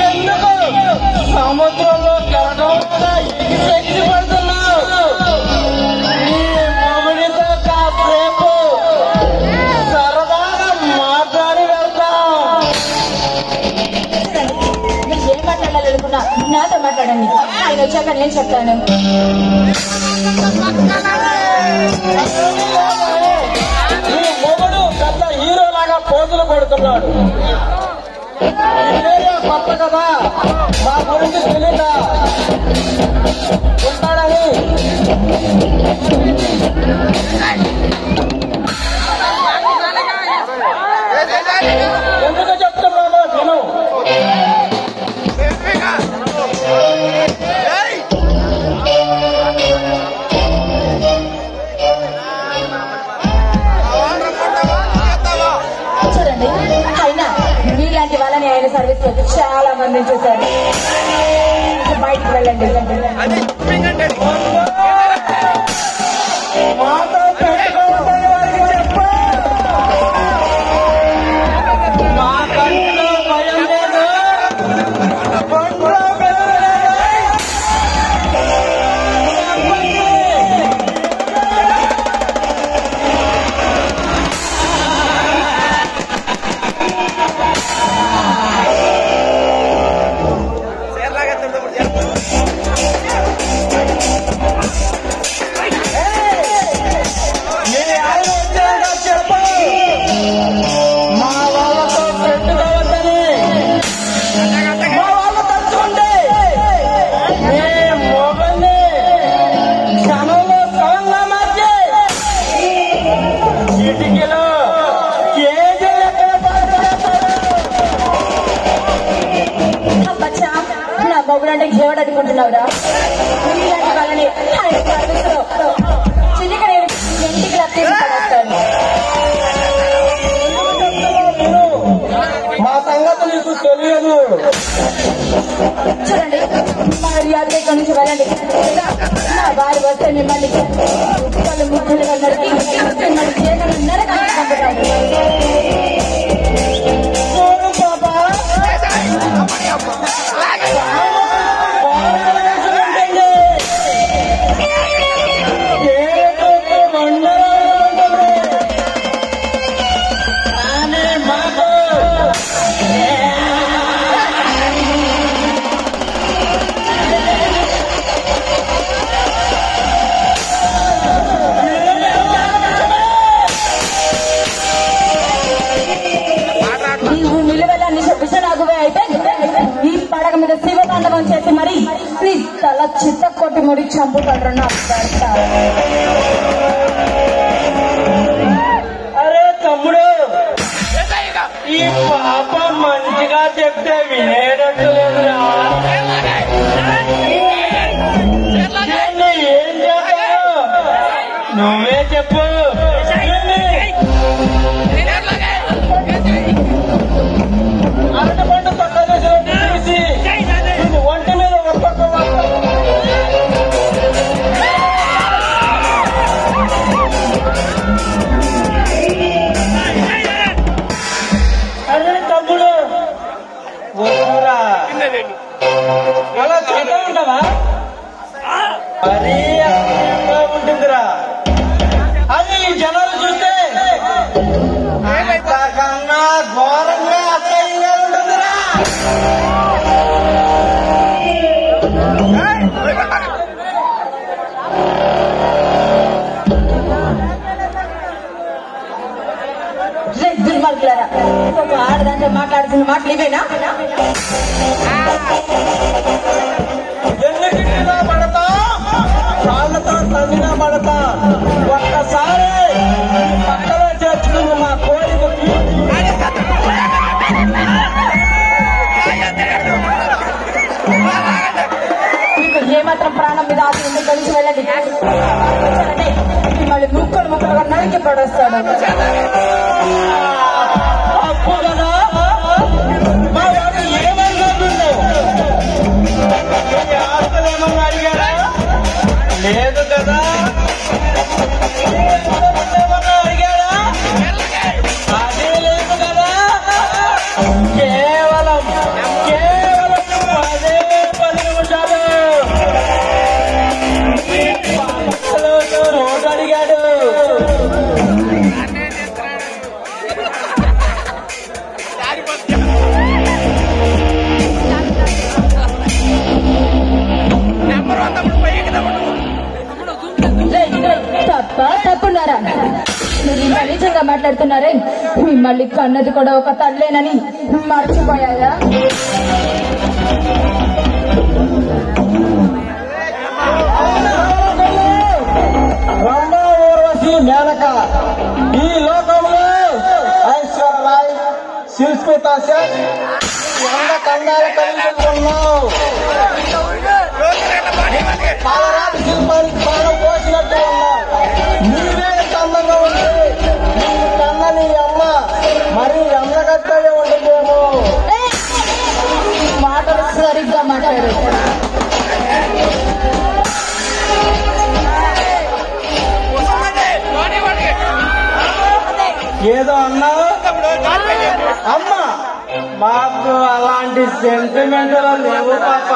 ఎందుకు సముద్రంలో నాతో మాట్లాడండి ఆయన వచ్చాక నేను చెప్తాను పోజులు కొడుతున్నాడు కొత్త కదా మా గురించి తెలీదా ఉంటాడని సర్వీస్లో చాలా మందిని చూశారు బయటకు వెళ్ళండి. మాతో జీవడు అనుకుంటున్నావురా మీలాంటి వాళ్ళని ఆయన సర్వీస్లో చిన్నగా నేను ఇంటికి రప్పించి పడేస్తాను మా సంగతి నీకు తెలియదు. చూడండి మర్యాద నుంచి వెళ్ళండి. నా వారి వస్తే మిమ్మల్ని ముక్కలు ముక్కలుగా నరికి మిమ్మల్ని చేతులు మీద శివతాండవం చేసి మరి తల చిత్త కొట్టి ముడి చంపుతాడు నా అరే తమ్ముడు ఈ పాప మంచిగా చెప్తే వినేటట్టు లేదురా. ఏం చేస్తావు? నువ్వే చెప్పు. రే దుర్మార్గులారా ఒక ఆడదాంతో మాట్లాడుతున్న మాటలు ఇవేనా ఎందుకు ఇలా పడతా కాళ్ళతో తన్నినా పడతా ఒక్కసారి పక్కలో చేర్చుకుని మా కోరికకి మీకు ఏమాత్రం ప్రాణం మీద ఆశ ఉంటే కలిసి వెళ్ళండి చూడండి, మిమ్మల్ని ముక్కలు ముక్కలుగా నరికి పడేస్తాడు మాట్లాడుతున్నారే మిమ్మల్ని కన్నది కూడా ఒక తల్లేనని మర్చిపోయాయా మేనక ఈ లోకంలో ఐశ్వర్యరాయ్ ఎండ కందాల కలిగి ఉన్నావు పాలరాతి శిల్పానికి ఉంటుందేమో? మాటలు సరిగ్గా మాట్లాడు. ఏదో అన్నావు అమ్మ మాకు అలాంటి సెంటిమెంట్ లేవు పాప.